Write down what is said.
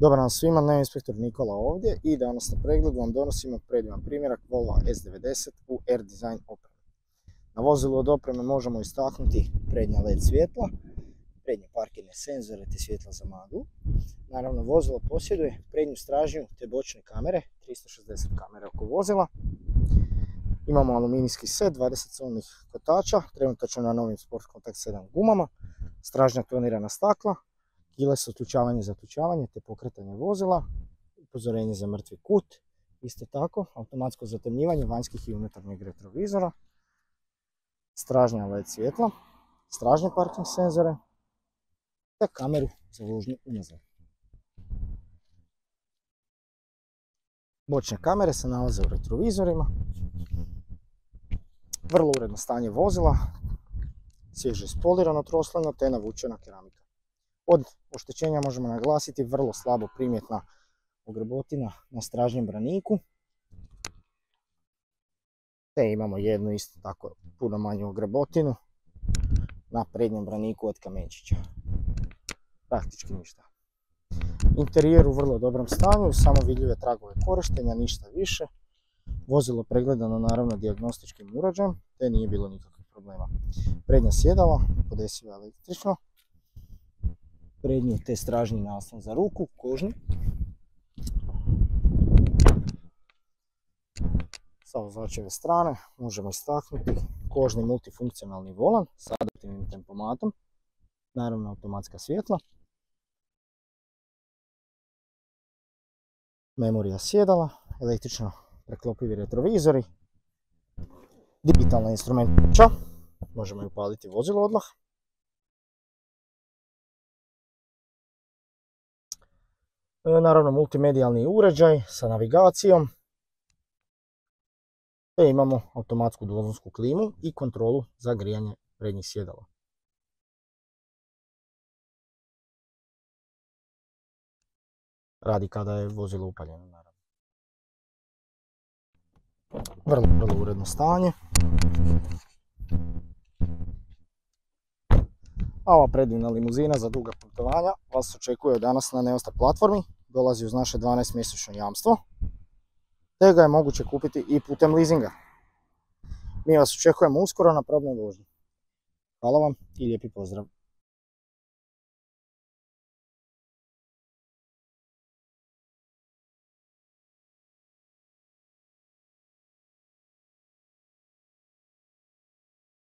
Dobar dan svima, ne inspektor Nikola ovdje i danas na pregledu vam donosimo predivan primjerak Volvo S90 u Air Design opremi. Na vozilu od opreme možemo istaknuti prednja LED svjetla, prednje parkirne senzore te svjetla za maglu. Naravno vozilo posjeduje prednju stražnju te bočne kamere, 360 kamere oko vozila. Imamo aluminijski set, 20 solnih kotača, trenutačno na novim Sport Contact 7 gumama, stražnja tonirana stakla, kile sa otključavanje za otključavanje te pokretanje vozila, upozorenje za mrtvi kut, isto tako automatsko zatemnjivanje vanjskih i unutarnjeg retrovizora, stražnja LED svjetla, stražnje parking senzore te kameru za vožnju unazad. Bočne kamere se nalaze u retrovizorima, vrlo uredno stanje vozila, svježe spolirano troslojno te navučena keramika. Od oštećenja možemo naglasiti vrlo slabo primjetna ogrebotina na stražnjem braniku. Te imamo jednu isto tako puno manju ogrebotinu na prednjem braniku od kamenčića. Praktički ništa. Interijer u vrlo dobrom stanju, samo vidljive tragove korištenja, ništa više. Vozilo pregledano naravno dijagnostičkim uređajem, te nije bilo nikakvih problema. Prednja sjedala, podesiva električno, prednji te stražni naslon za ruku, kožni. Sa vozačeve strane možemo istaknuti kožni multifunkcionalni volan s adaptivnim tempomatom, naravno automatska svjetla. Memorija sjedala, električno preklopivi retrovizori, digitalna instrumenta, možemo i upaliti vozilo odmah. Naravno multimedijalni uređaj sa navigacijom. Te imamo automatsku dvozonsku klimu i kontrolu za grijanje prednjih sjedala. Radi kada je vozilo upaljeno naravno. Vrlo, vrlo uredno stanje. A ova predivna limuzina za duga putovanja vas očekuje danas na Neosta platformi. Dolazi uz naše 12 mjesečno jamstvo. Te ga je moguće kupiti i putem leasinga. Mi vas očekujemo uskoro na probnoj vožnji. Hvala vam i lijepi pozdrav.